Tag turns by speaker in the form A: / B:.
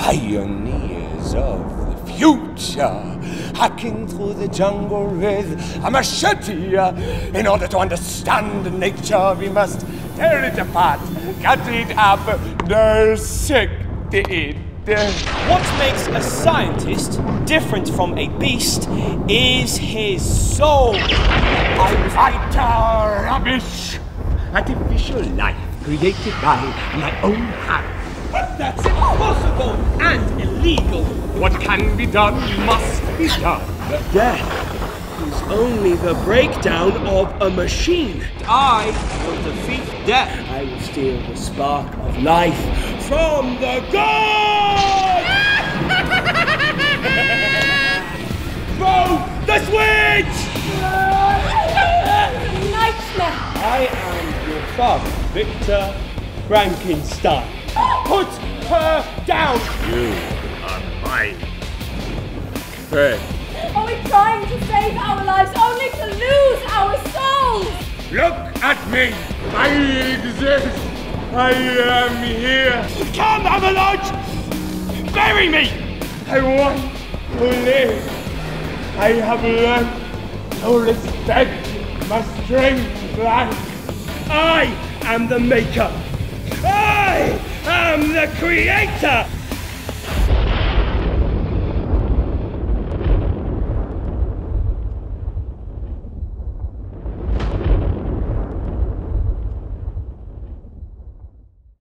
A: pioneers of the future, hacking through the jungle with a machete. In order to understand nature, we must tear it apart, cut it up, dissect it.
B: What makes a scientist different from a beast is his soul.
A: I Utter rubbish! Artificial life created by my own hand.
B: But that's impossible and illegal.
A: What can be done must be done.
B: Death is only the breakdown of a machine. I will defeat death. I will steal the spark of life from the god! Throw the switch!
C: Nightmare!
B: I am your father, Victor Frankenstein. Put her down!
A: You are mine. Friend,
C: Are we trying to save our lives only to lose our souls?
A: look at me. I exist. I am here.
B: Come, Avalanche! Bury me!
A: I want to live. I have learned to respect my strange life.
B: I am the maker. I am the creator.